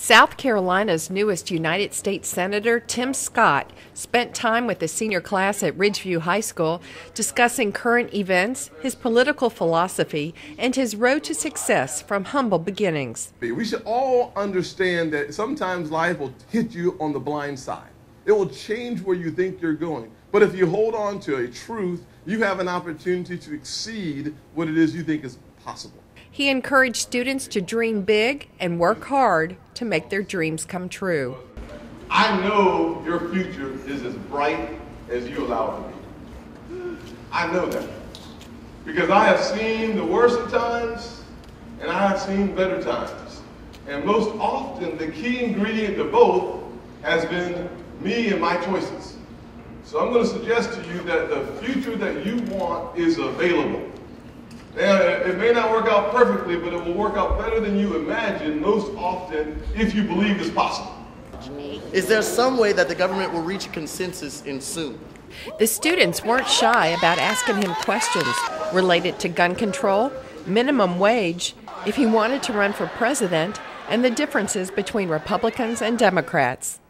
South Carolina's newest United States Senator, Tim Scott, spent time with the senior class at Ridge View High School discussing current events, his political philosophy, and his road to success from humble beginnings. We should all understand that sometimes life will hit you on the blind side. It will change where you think you're going. But if you hold on to a truth, you have an opportunity to exceed what it is you think is possible. He encouraged students to dream big and work hard to make their dreams come true. I know your future is as bright as you allow it to be. I know that. Because I have seen the worst of times and I have seen better times. And most often, the key ingredient to both has been me and my choices. So I'm going to suggest to you that the future that you want is available. Now, it may not work out perfectly, but it will work out better than you imagine most often if you believe it's possible. Is there some way that the government will reach a consensus in soon? The students weren't shy about asking him questions related to gun control, minimum wage, if he wanted to run for president, and the differences between Republicans and Democrats.